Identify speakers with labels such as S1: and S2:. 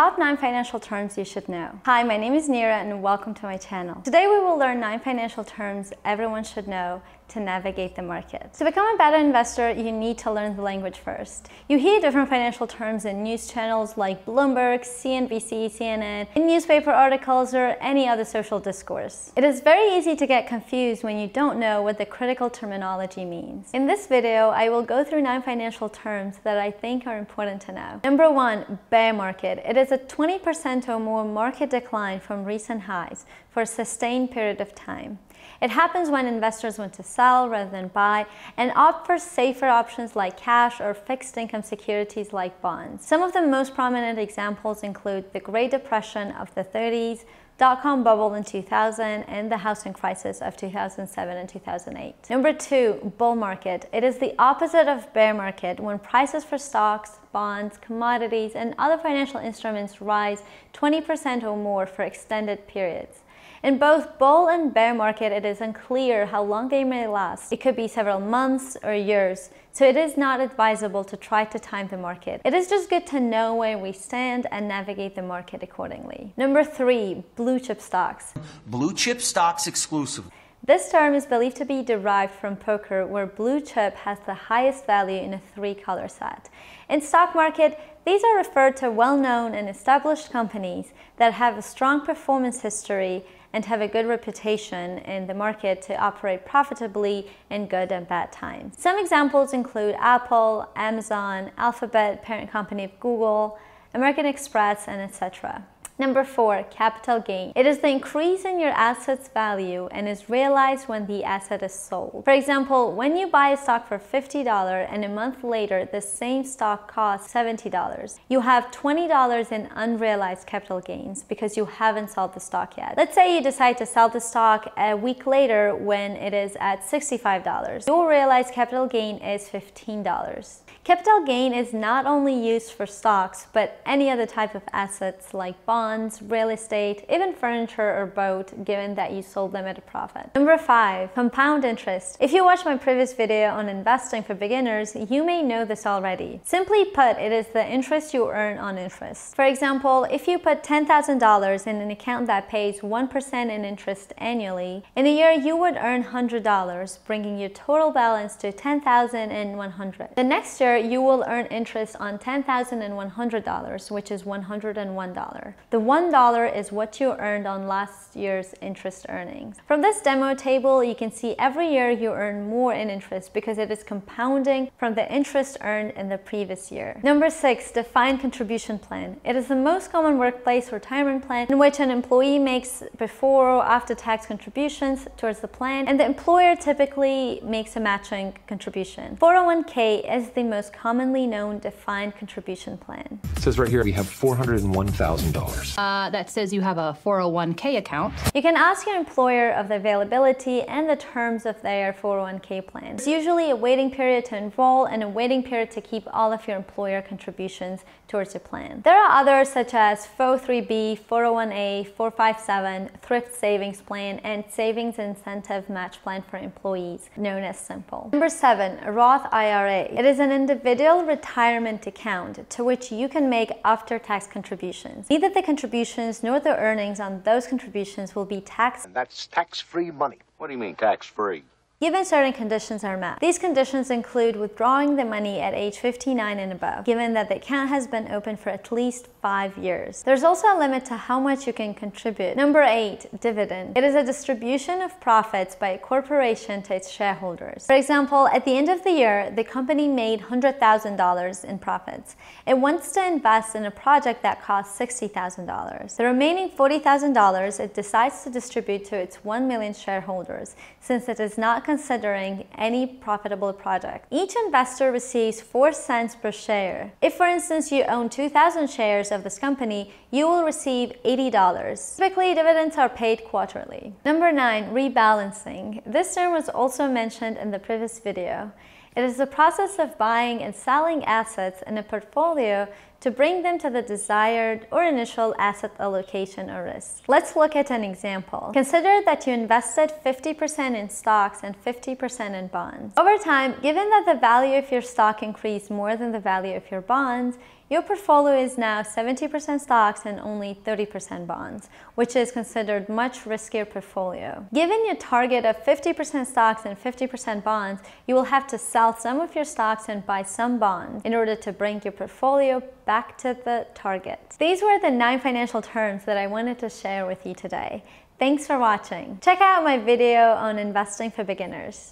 S1: Top 9 financial terms you should know. Hi, my name is Nira and welcome to my channel. Today we will learn 9 financial terms everyone should know to navigate the market. To become a better investor, you need to learn the language first. You hear different financial terms in news channels like Bloomberg, CNBC, CNN, in newspaper articles, or any other social discourse. It is very easy to get confused when you don't know what the critical terminology means. In this video, I will go through nine financial terms that I think are important to know. Number one, bear market. It is a 20% or more market decline from recent highs for a sustained period of time. It happens when investors want to sell rather than buy and opt for safer options like cash or fixed income securities like bonds. Some of the most prominent examples include the Great Depression of the 30s, dot-com bubble in 2000 and the housing crisis of 2007 and 2008. Number two, bull market. It is the opposite of bear market when prices for stocks, bonds, commodities, and other financial instruments rise 20% or more for extended periods. In both bull and bear market, it is unclear how long they may last. It could be several months or years, so it is not advisable to try to time the market. It is just good to know where we stand and navigate the market accordingly. Number three, blue chip stocks.
S2: Blue chip stocks exclusive.
S1: This term is believed to be derived from poker, where blue chip has the highest value in a three color set. In stock market, these are referred to well-known and established companies that have a strong performance history and have a good reputation in the market to operate profitably in good and bad times. Some examples include Apple, Amazon, Alphabet, parent company of Google, American Express, and etc. Number four, capital gain. It is the increase in your asset's value and is realized when the asset is sold. For example, when you buy a stock for $50 and a month later the same stock costs $70, you have $20 in unrealized capital gains because you haven't sold the stock yet. Let's say you decide to sell the stock a week later when it is at $65. Your realized capital gain is $15. Capital gain is not only used for stocks, but any other type of assets like bonds, real estate, even furniture or boat, given that you sold them at a profit. Number five, compound interest. If you watched my previous video on investing for beginners, you may know this already. Simply put, it is the interest you earn on interest. For example, if you put $10,000 in an account that pays 1% in interest annually, in a year you would earn $100, bringing your total balance to 10,100. The next year, you will earn interest on $10,100, which is $101. The $1 is what you earned on last year's interest earnings. From this demo table, you can see every year you earn more in interest because it is compounding from the interest earned in the previous year. Number six, defined contribution plan. It is the most common workplace retirement plan in which an employee makes before or after tax contributions towards the plan and the employer typically makes a matching contribution. 401k is the most most commonly known defined contribution plan.
S3: It says right here we have $401,000.
S4: Uh, that says you have a 401k account.
S1: You can ask your employer of the availability and the terms of their 401k plan. There's usually a waiting period to enroll and a waiting period to keep all of your employer contributions towards your plan. There are others such as 403b, 401a, 457, thrift savings plan, and savings incentive match plan for employees, known as SIMPLE. Number seven, Roth IRA. It is an individual retirement account to which you can make after-tax contributions. Neither the contributions nor the earnings on those contributions will be taxed.
S5: And that's tax-free money.
S6: What do you mean tax-free?
S1: given certain conditions are met. These conditions include withdrawing the money at age 59 and above, given that the account has been open for at least five years. There's also a limit to how much you can contribute. Number eight, dividend. It is a distribution of profits by a corporation to its shareholders. For example, at the end of the year, the company made $100,000 in profits. It wants to invest in a project that costs $60,000. The remaining $40,000 it decides to distribute to its 1 million shareholders, since it is not considering any profitable project. Each investor receives 4 cents per share. If, for instance, you own 2,000 shares of this company, you will receive $80. Typically, dividends are paid quarterly. Number 9. Rebalancing. This term was also mentioned in the previous video. It is the process of buying and selling assets in a portfolio to bring them to the desired or initial asset allocation or risk. Let's look at an example. Consider that you invested 50% in stocks and 50% in bonds. Over time, given that the value of your stock increased more than the value of your bonds, your portfolio is now 70% stocks and only 30% bonds, which is considered much riskier portfolio. Given your target of 50% stocks and 50% bonds, you will have to sell some of your stocks and buy some bonds in order to bring your portfolio back to the target. These were the nine financial terms that I wanted to share with you today. Thanks for watching. Check out my video on investing for beginners.